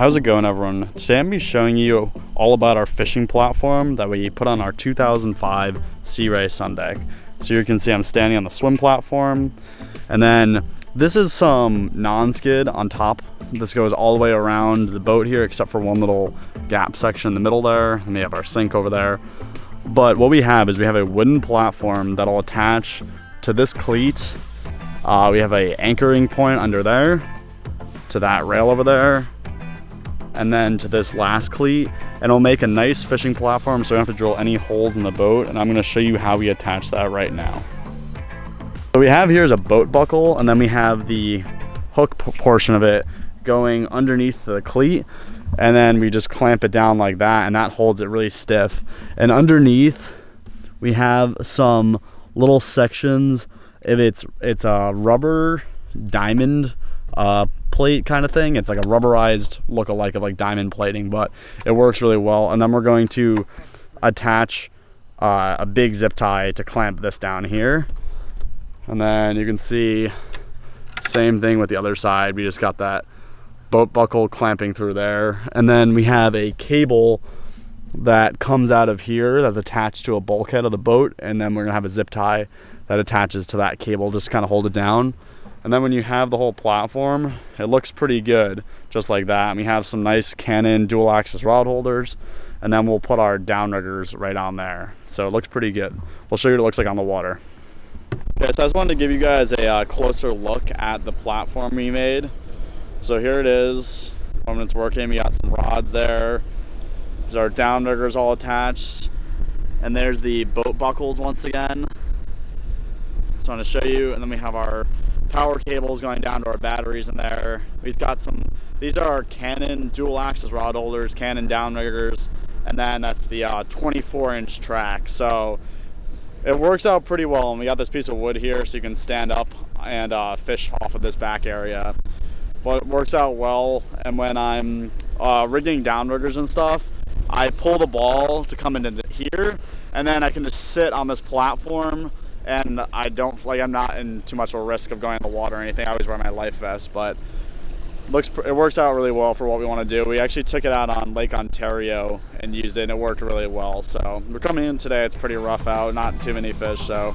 How's it going everyone? Today I'm be showing you all about our fishing platform that we put on our 2005 Sea Ray Sundeck. So you can see I'm standing on the swim platform and then this is some non-skid on top. This goes all the way around the boat here except for one little gap section in the middle there. And we have our sink over there. But what we have is we have a wooden platform that'll attach to this cleat. Uh, we have a anchoring point under there to that rail over there and then to this last cleat and it'll make a nice fishing platform so we don't have to drill any holes in the boat and I'm going to show you how we attach that right now. So we have here is a boat buckle and then we have the hook portion of it going underneath the cleat and then we just clamp it down like that and that holds it really stiff and underneath we have some little sections if it's it's a rubber diamond uh, plate kind of thing. It's like a rubberized look-alike of like diamond plating, but it works really well. And then we're going to attach uh, a big zip tie to clamp this down here. And then you can see same thing with the other side. We just got that boat buckle clamping through there. And then we have a cable that comes out of here that's attached to a bulkhead of the boat. And then we're gonna have a zip tie that attaches to that cable, just kind of hold it down. And then when you have the whole platform, it looks pretty good, just like that. And we have some nice Canon dual axis rod holders, and then we'll put our downriggers right on there. So it looks pretty good. We'll show you what it looks like on the water. Okay, so I just wanted to give you guys a uh, closer look at the platform we made. So here it is, when it's working, we got some rods there. There's our downriggers all attached. And there's the boat buckles once again. Just want to show you, and then we have our power cables going down to our batteries in there. We've got some, these are our Cannon dual axis rod holders, Cannon downriggers, and then that's the uh, 24 inch track. So it works out pretty well. And we got this piece of wood here so you can stand up and uh, fish off of this back area. But it works out well. And when I'm uh, rigging downriggers and stuff, I pull the ball to come into here and then I can just sit on this platform and I don't like I'm not in too much of a risk of going in the water or anything. I always wear my life vest, but looks it works out really well for what we want to do. We actually took it out on Lake Ontario and used it, and it worked really well. So we're coming in today. It's pretty rough out, not too many fish, so